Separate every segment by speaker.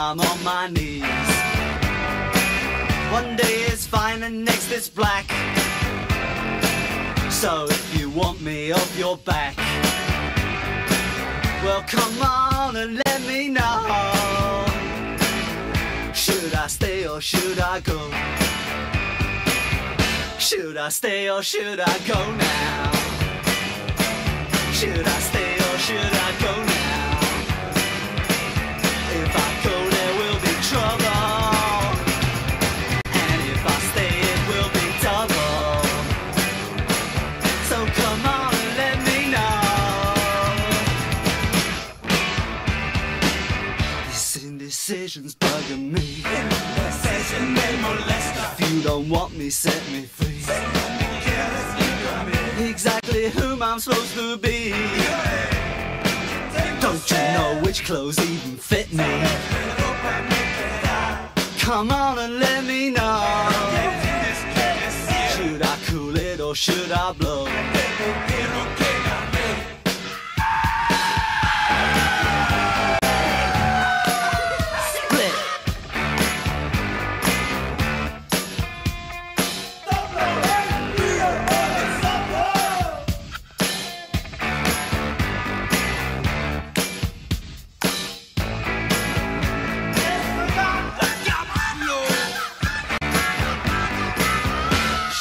Speaker 1: I'm on my knees. One day it's fine and next it's black. So if you want me off your back, well come on and let me know. Should I stay or should I go? Should I stay or should I go now? Should I stay or should I go This indecision's bugging me. If you don't want me, set me free. Exactly whom I'm supposed to be. Don't you know which clothes even fit me? Come on and let me know. Should I cool it or should I blow?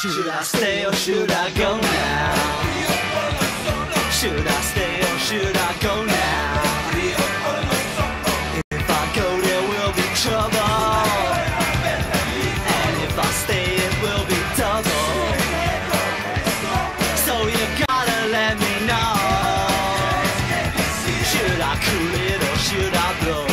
Speaker 1: Should I stay or should I go now? Should I stay or should I go now? If I go, there will be trouble. And if I stay, it will be double. So you gotta let me know. Should I cool it or should I blow?